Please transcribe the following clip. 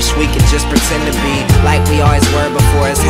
wish we could just pretend to be like we always were before, it's